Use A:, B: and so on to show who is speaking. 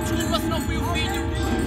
A: absolutely must not feel feeling.